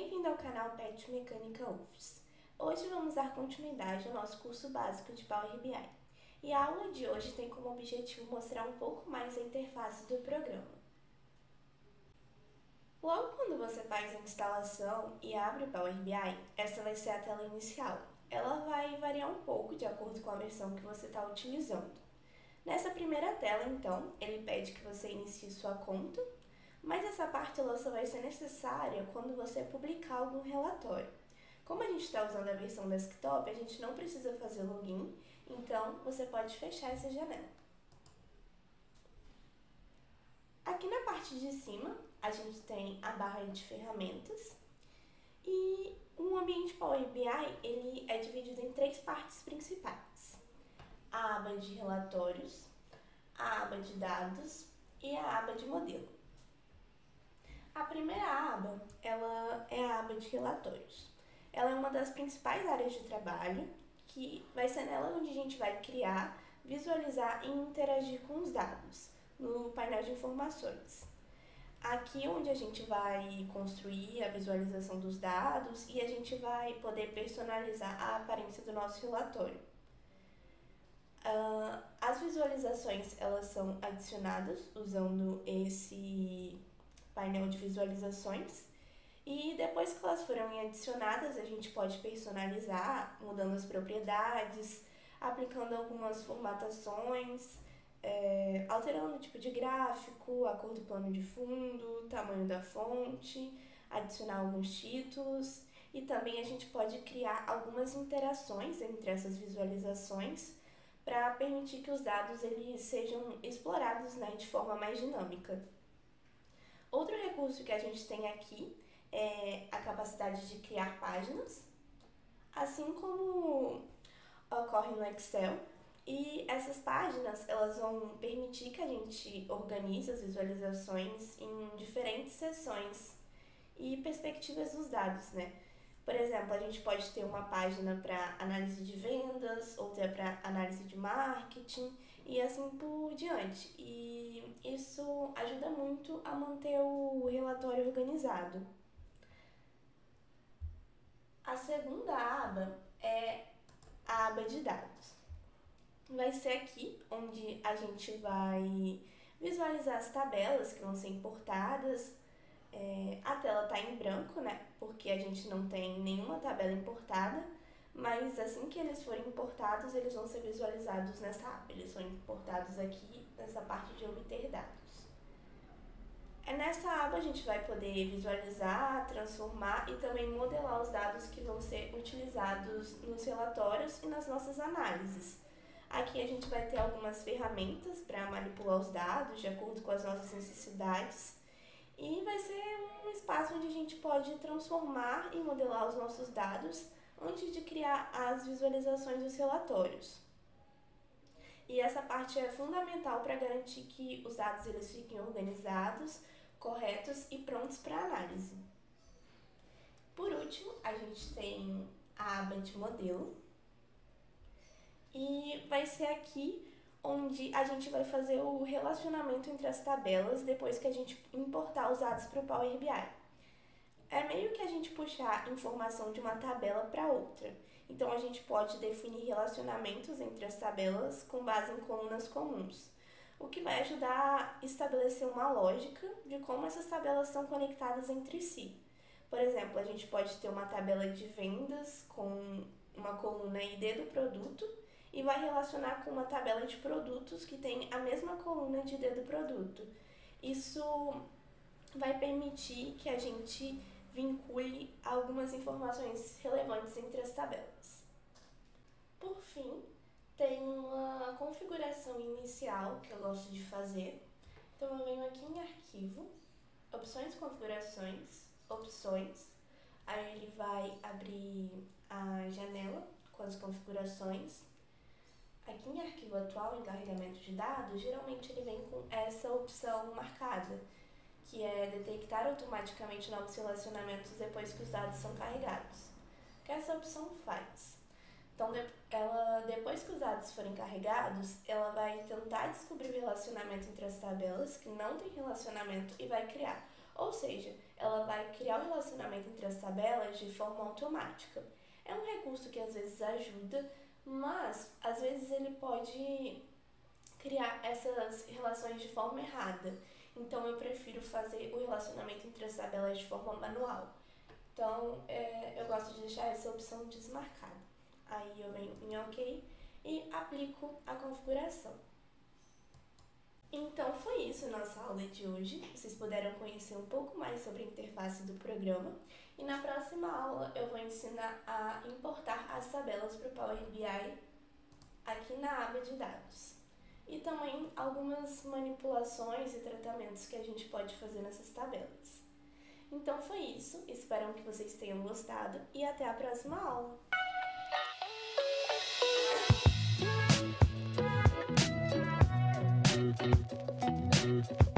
Bem-vindo ao canal Pet Mecânica UFS. Hoje vamos dar continuidade ao nosso curso básico de Power BI. E a aula de hoje tem como objetivo mostrar um pouco mais a interface do programa. Logo quando você faz a instalação e abre o Power BI, essa vai ser a tela inicial. Ela vai variar um pouco de acordo com a versão que você está utilizando. Nessa primeira tela, então, ele pede que você inicie sua conta mas essa parte ela só vai ser necessária quando você publicar algum relatório. Como a gente está usando a versão desktop, a gente não precisa fazer login, então você pode fechar essa janela. Aqui na parte de cima, a gente tem a barra de ferramentas e o ambiente Power BI ele é dividido em três partes principais. A aba de relatórios, a aba de dados e a aba de modelo. A primeira aba, ela é a aba de relatórios. Ela é uma das principais áreas de trabalho, que vai ser nela onde a gente vai criar, visualizar e interagir com os dados no painel de informações. Aqui onde a gente vai construir a visualização dos dados e a gente vai poder personalizar a aparência do nosso relatório. Uh, as visualizações elas são adicionadas usando esse painel de visualizações. E depois que elas foram adicionadas, a gente pode personalizar, mudando as propriedades, aplicando algumas formatações, é, alterando o tipo de gráfico, a cor do plano de fundo, tamanho da fonte, adicionar alguns títulos e também a gente pode criar algumas interações entre essas visualizações para permitir que os dados eles sejam explorados né, de forma mais dinâmica. Outro recurso que a gente tem aqui é a capacidade de criar páginas, assim como ocorre no Excel. E essas páginas, elas vão permitir que a gente organize as visualizações em diferentes seções e perspectivas dos dados, né? Por exemplo, a gente pode ter uma página para análise de vendas, outra para análise de marketing e assim por diante. E isso ajuda muito a manter o relatório organizado. A segunda aba é a aba de dados. Vai ser aqui onde a gente vai visualizar as tabelas que vão ser importadas, é, a tela está em branco, né? Porque a gente não tem nenhuma tabela importada, mas assim que eles forem importados, eles vão ser visualizados nessa aba. Eles são importados aqui nessa parte de obter dados. É nessa aba a gente vai poder visualizar, transformar e também modelar os dados que vão ser utilizados nos relatórios e nas nossas análises. Aqui a gente vai ter algumas ferramentas para manipular os dados de acordo com as nossas necessidades e vai ser um espaço onde a gente pode transformar e modelar os nossos dados antes de criar as visualizações dos relatórios. E essa parte é fundamental para garantir que os dados eles fiquem organizados, corretos e prontos para análise. Por último, a gente tem a aba de modelo. E vai ser aqui onde a gente vai fazer o relacionamento entre as tabelas depois que a gente importar os dados para o Power BI. É meio que a gente puxar informação de uma tabela para outra. Então a gente pode definir relacionamentos entre as tabelas com base em colunas comuns, o que vai ajudar a estabelecer uma lógica de como essas tabelas são conectadas entre si. Por exemplo, a gente pode ter uma tabela de vendas com uma coluna ID do produto e vai relacionar com uma tabela de produtos que tem a mesma coluna de D do produto. Isso vai permitir que a gente vincule algumas informações relevantes entre as tabelas. Por fim, tem uma configuração inicial que eu gosto de fazer. Então eu venho aqui em arquivo, opções configurações, opções, aí ele vai abrir a janela com as configurações Aqui em arquivo atual, em carregamento de dados, geralmente ele vem com essa opção marcada, que é detectar automaticamente novos relacionamentos depois que os dados são carregados. O que essa opção faz? Então, ela, depois que os dados forem carregados, ela vai tentar descobrir o relacionamento entre as tabelas que não tem relacionamento e vai criar. Ou seja, ela vai criar o relacionamento entre as tabelas de forma automática. É um recurso que às vezes ajuda, mas às vezes ele pode criar essas relações de forma errada. Então eu prefiro fazer o relacionamento entre as tabelas de forma manual. Então é, eu gosto de deixar essa opção desmarcada. Aí eu venho em OK e aplico a configuração. Então foi isso nossa aula de hoje. Vocês puderam conhecer um pouco mais sobre a interface do programa. E na próxima aula eu vou ensinar a importar as tabelas para o Power BI aqui na aba de dados. E também algumas manipulações e tratamentos que a gente pode fazer nessas tabelas. Então foi isso, espero que vocês tenham gostado e até a próxima aula! Bye.